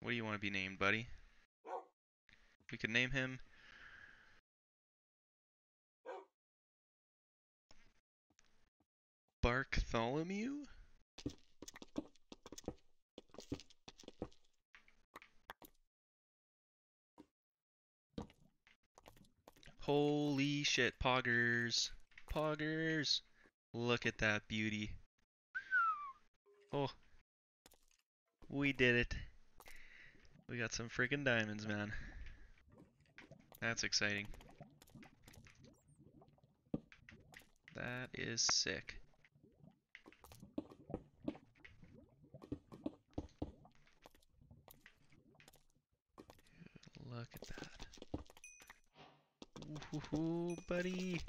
What do you want to be named, buddy? We could name him. Bartholomew? Holy shit, poggers. Poggers. Look at that beauty. Oh. We did it. We got some freaking diamonds, man. That's exciting. That is sick. Look at that. Ooh, buddy.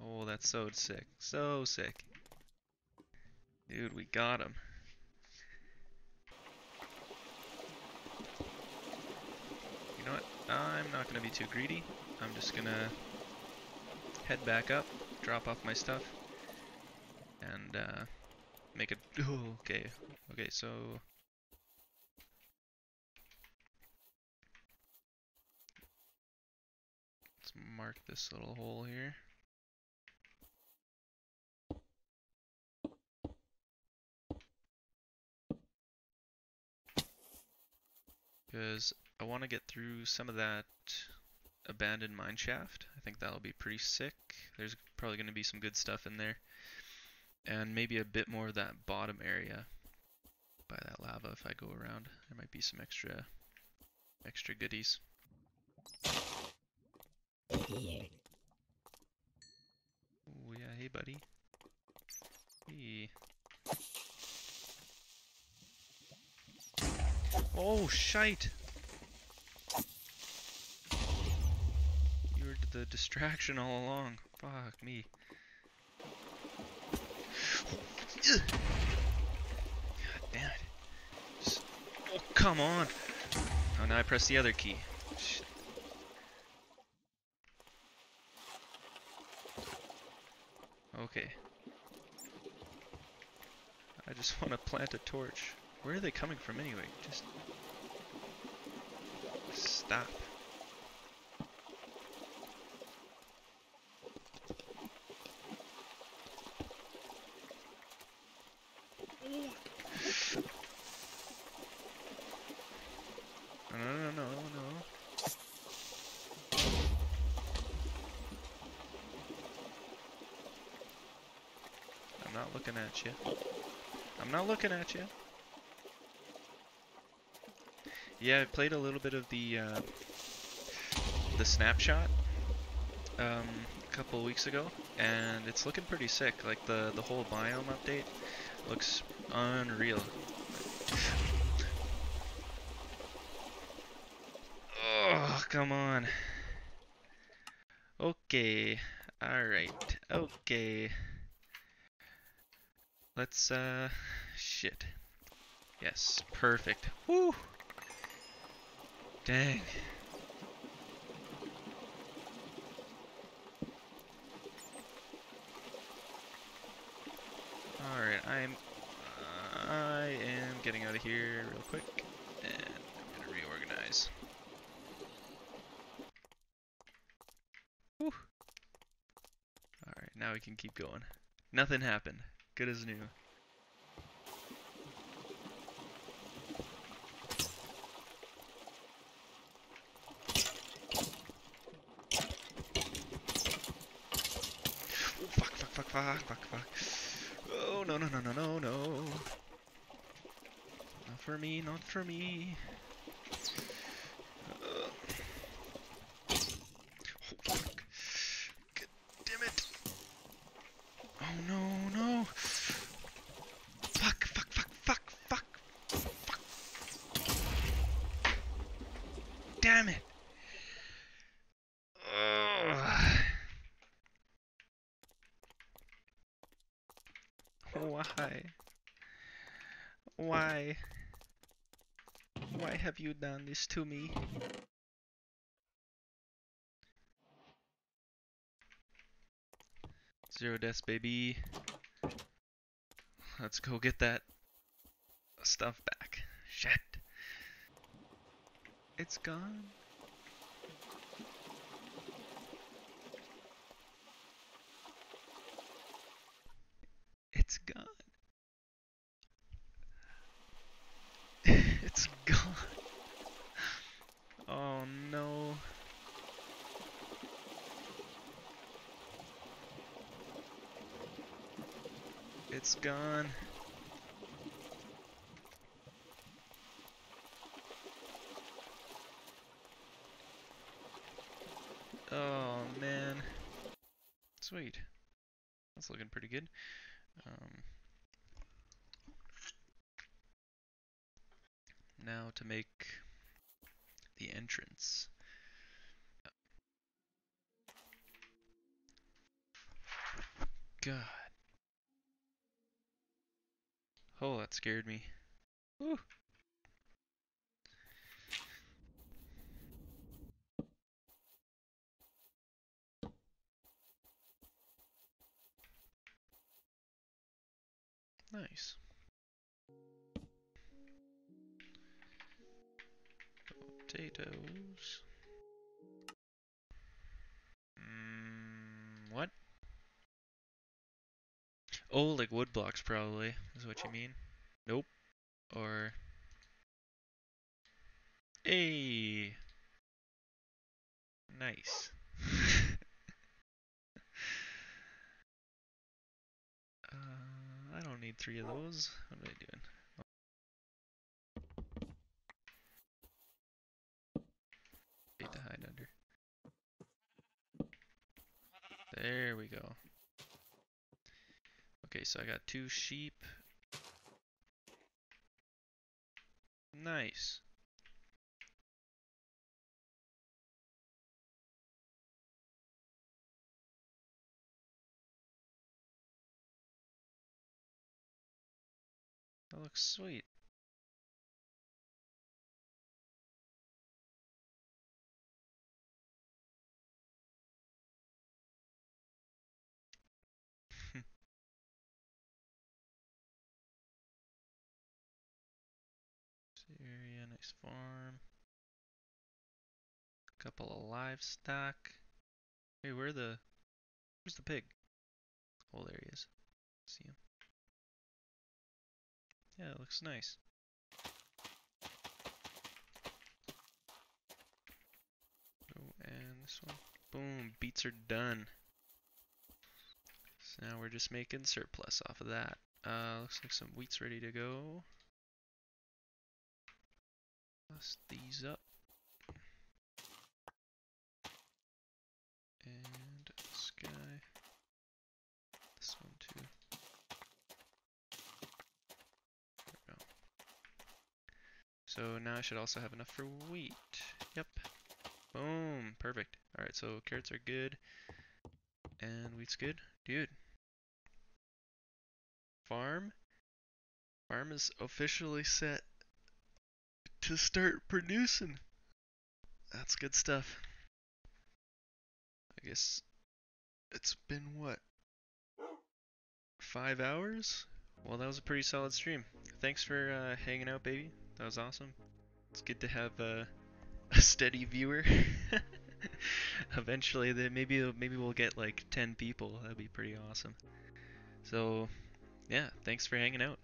Oh, that's so sick. So sick. Dude, we got him. You know what? I'm not going to be too greedy. I'm just going to head back up, drop off my stuff, and uh, make it... Okay. Okay, so... Let's mark this little hole here. Because I want to get through some of that abandoned mine shaft. I think that'll be pretty sick. There's probably going to be some good stuff in there. And maybe a bit more of that bottom area by that lava if I go around. There might be some extra extra goodies. Oh yeah, hey buddy. Hey. Oh, shite! You were the distraction all along. Fuck me. God damn it. Just, oh, come on! Oh, now I press the other key. Shit. Okay. I just want to plant a torch. Where are they coming from anyway? Just stop. I'm not looking at you. I'm not looking at you. Yeah, I played a little bit of the uh, the snapshot um, a couple weeks ago, and it's looking pretty sick. Like the the whole biome update looks unreal. Oh, come on. Okay. Alright. Okay. Let's, uh, shit. Yes, perfect. Woo! Dang. Alright, I'm I am getting out of here real quick and I'm gonna reorganize. Alright, now we can keep going. Nothing happened. Good as new. Oh, fuck, fuck, fuck, fuck. Oh, no, no, no, no, no, no. Not for me, not for me. Uh. Oh, fuck. God damn it. Oh, no, no. Fuck, fuck, fuck, fuck, fuck, fuck. Damn it. Ugh. Why? Why? Why have you done this to me? Zero deaths, baby. Let's go get that stuff back. Shit. It's gone. It's gone. it's gone. Oh no. It's gone. Oh man. Sweet. That's looking pretty good. Um, now to make the entrance. God. Oh, that scared me. Whew. Nice. Potatoes. Oh, like wood blocks probably, is what you mean. Nope. Or... Hey! Nice. uh, I don't need three of those. What am I doing? Need to hide under. There we go. Okay, so I got two sheep. Nice. That looks sweet. Nice farm. Couple of livestock. Hey, where the... Where's the pig? Oh, there he is. See him. Yeah, it looks nice. Oh, and this one. Boom, beets are done. So now we're just making surplus off of that. Uh, looks like some wheat's ready to go. Bust these up. And this guy. This one too. There we go. So now I should also have enough for wheat. Yep. Boom. Perfect. Alright, so carrots are good. And wheat's good. Dude. Farm? Farm is officially set to start producing. That's good stuff. I guess it's been what? Five hours? Well, that was a pretty solid stream. Thanks for uh, hanging out, baby. That was awesome. It's good to have uh, a steady viewer. Eventually, then maybe maybe we'll get like 10 people. That'd be pretty awesome. So, yeah, thanks for hanging out.